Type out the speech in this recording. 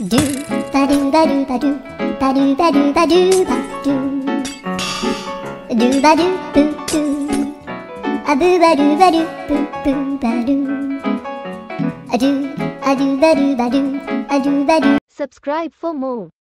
do ba do ba do ba do ba do ba do ba do ba do do ba do boo boo a boo ba do ba do boo boo ba do a do a do ba do ba do a do ba do Subscribe for more.